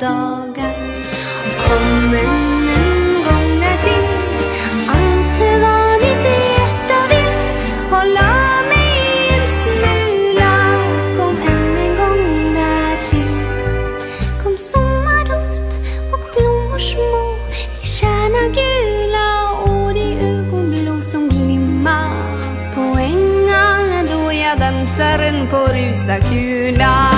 mina dagar. Kom än en gång där till allt vad mitt hjärta vill Hålla mig en smula Kom än en gång där till. Kom sommardoft och blommor små De kärnagula och de ögonblå som glimmar. På ängarna då jag dansar en på rusakula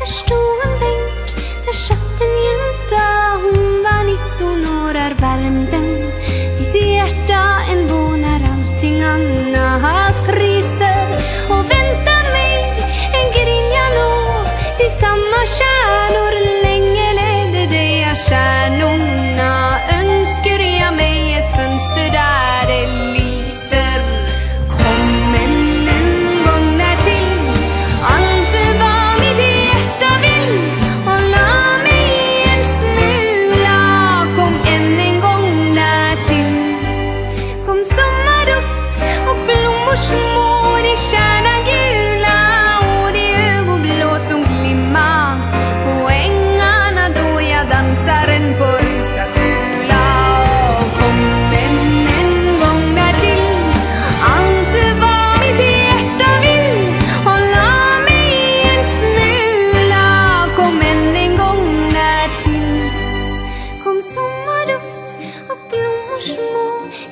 där stod en bänk Där satt en jänta, hon var 19 år, är värmden. Ditt hjärta en vår när allting annat fryser. Och vänta mig en grinja nå Till samma kärnor länge ledde dig jag stjärnorna. Önskar jag mig ett fönster där det lyser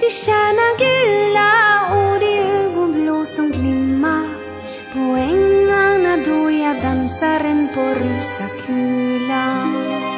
De är gula och de ögon blå som glimma på ängarna då jag dansar en på rusa kulan.